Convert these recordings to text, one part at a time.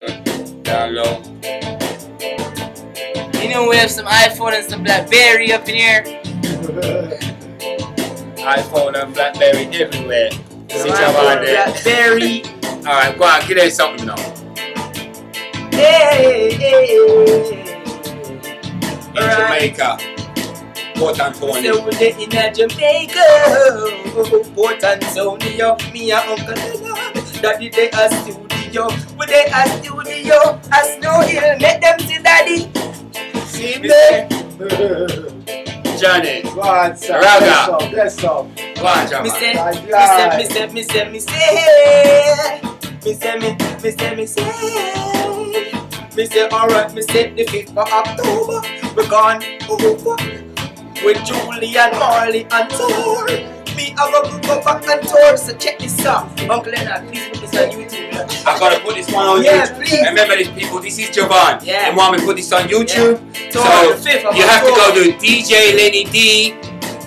Down. You know we have some iPhone and some BlackBerry up in here. iPhone and Blackberry everywhere. IPhone, down there. BlackBerry. Alright, go on, give them something now. Hey, hey, hey. In Alright. Jamaica. Port Antonio. So we're in a Jamaica, Port Antonio, me and Uncle Leonard, Daddy they a studio, we they a studio, a snow hill, make them see Daddy. See me? Johnny. Go on, sir. Raga. Bless up. Go on, Me Jama. say, Right, me right. say, me say, me say, me say, me say, me, me say, me say, me say, alright, me say the 5th of October, we're gone over with Julian Marley on tour. Me, I'm gonna go back and tour, so check this out. Uncle Leonard, please on YouTube. yeah. I gotta put this one on Yeah, YouTube. please. Remember this, people. This is Jovan. Yeah. And want me put this on YouTube? Tour So the 5th you have to go to DJ Lenny Dee.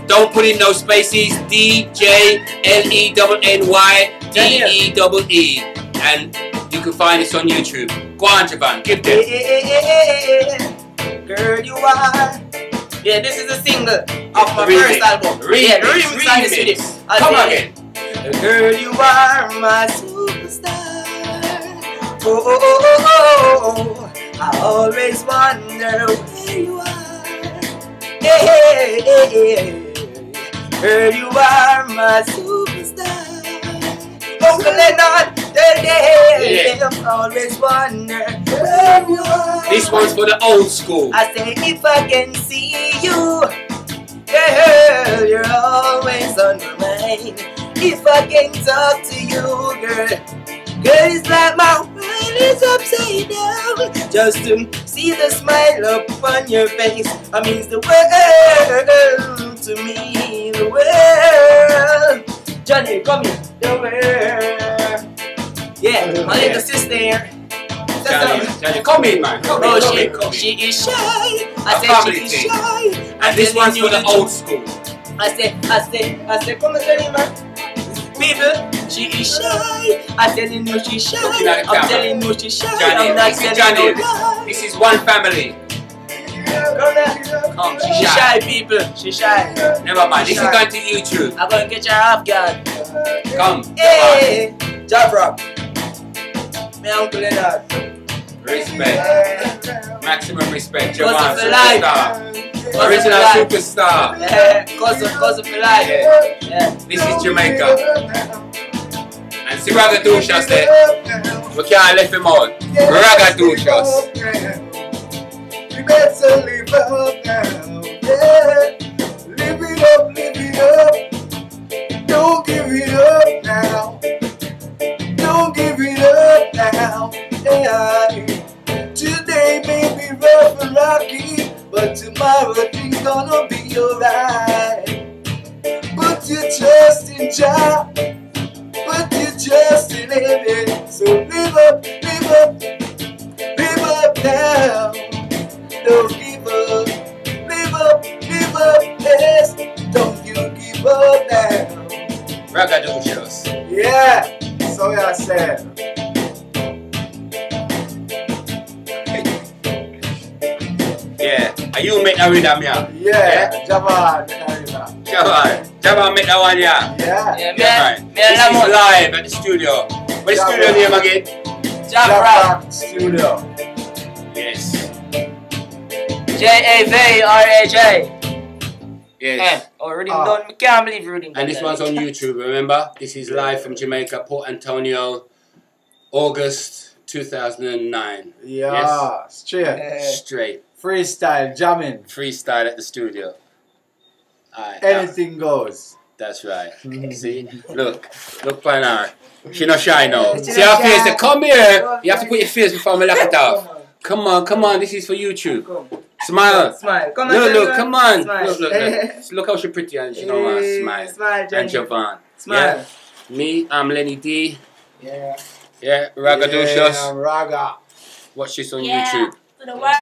Don't put in no spaces. D J L E N N Y D E double E, and you can find this on YouTube. Go on, Jovan. Give hey. Girl, you are. Yeah, this is a single of my Remix. first album. Remix. Yeah, remix on this Remix. Come again. Girl, you are my. Oh, oh, oh, oh. I always wonder where you are. Hey, hey, hey. Girl, you are my superstar. Uncle Leonard, hey, Yeah. I always wonder where you are. This one's for the old school. I say if I can see you, girl, you're always on my mind. If I can talk to you, girl, girl, it's like my is upside down. Just to see the smile up on your face, that means the world to me, the world. Johnny, come here, the world. Yeah, my little sister. Johnny, Johnny, come in, man. Come in, Oh, come she, in, come in. is shy. I said she is thing. shy. And this said, one's for the old school. I said, I said, I said, come and tell him, man. People, she is shy. I'm telling you she's shy. Looking at the I'm telling you she's shy. Johnny, I'm not this is telling you lie. This is one family. Come. Come, oh, she's She's shy. shy, people. She's shy. Never mind. This is Shy. going to YouTube. I'm gonna get your off guard. Come. Hey, Jabra. Me uncle Leonard. Respect. Maximum respect. For life. superstar. Original life. superstar. Yeah, cousin, cousin for life. Yeah. Yeah. This is Jamaica. And see Ragadushas there. We can't let him out. Ragadushas. You better live up now. Yeah. Live it up, live it up. Don't give it up but tomorrow things gonna be alright. Put your trust in Jah. Put your trust in Him. So live up, live up, live up now. Don't give up. Live up, live up, yes. Don't you give up now. Ragadushas. Yeah, so I said. Yeah. And you make that rhythm, yeah? Yeah, Javan, Arena. Javan. Javan make that one, yeah? Yeah, Yeah, Yeah, man. man. Man, This is live at the studio. What the Yeah, studio man. name again? Javrag. Studio. Yes. J A V R A J. Yes. Eh, already Ah. done. I can't believe you And this one's on YouTube, remember? This is live from Jamaica, Port Antonio, August 2009. Yeah, yes? straight. Eh, Straight. Freestyle, jamming. Freestyle at the studio. Alright, Anything goes. that's right. Hmm. See? Look. Look for her. She not shy now. She See not her face? shy. They come here. You have to put your face before I lock it off. Come on, come on. This is for YouTube. Smile. Smile. Come on. Look, look, come on. Smile. Look, look, look. Look how she pretty and she don't want to smile. Smile, Johnny. And Javan. Smile. Me, I'm Lenny Dee. Yeah. Yeah, Ragadushas. Yeah, Raga. Watch this on Yeah. YouTube. For the world.